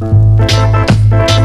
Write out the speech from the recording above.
Música